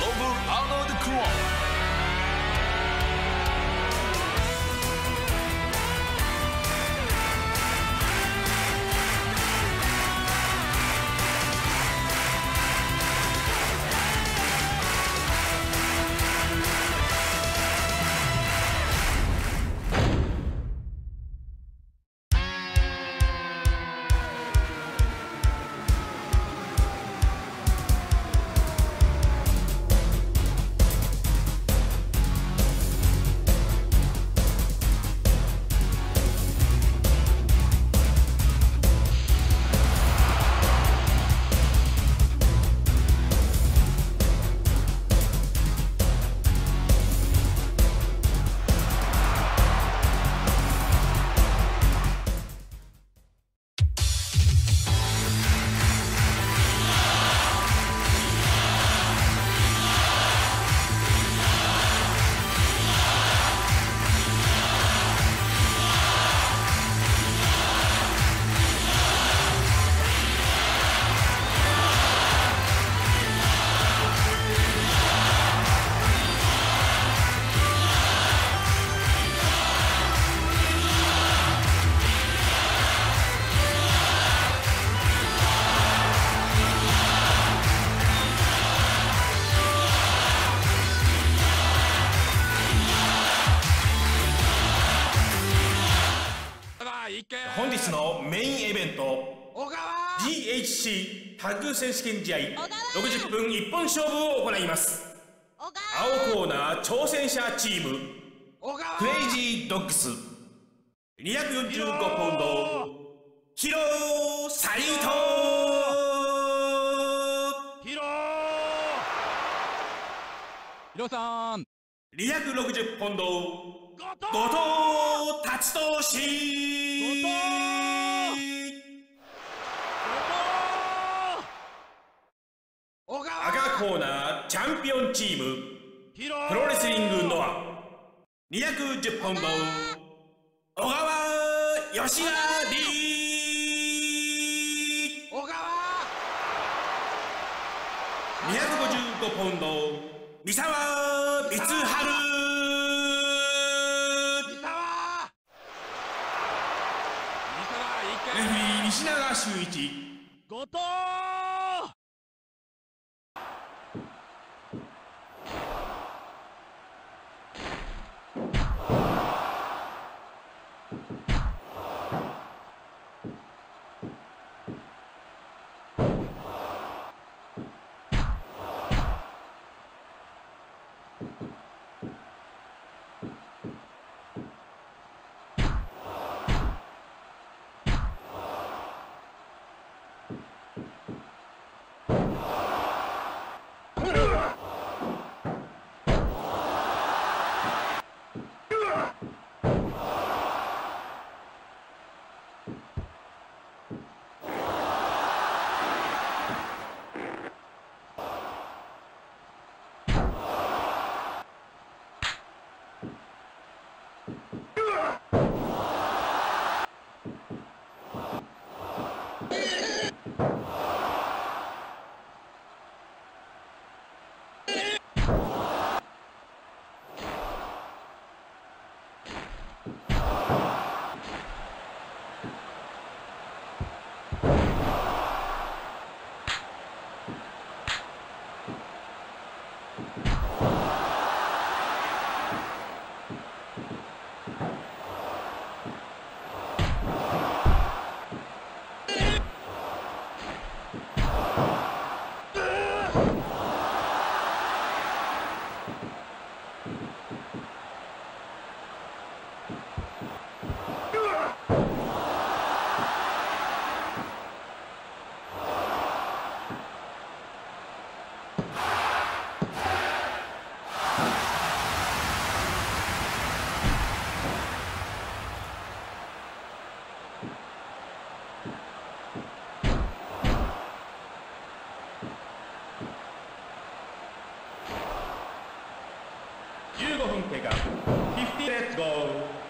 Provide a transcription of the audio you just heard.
over Arnold Kron. 本日のメインイベント GHC タッグ選手権試合60分一本勝負を行います。青コーナー挑戦者チームクレイジードッグス。245ポンド。ヒロ斎藤ヒロヒロさん。260ポンド。後藤。達俊赤コーナーチャンピオンチームプロレスリングノア210ポンド小川義成小川。255ポンド三沢光晴石永秀一。後藤15分経過。50 let's go.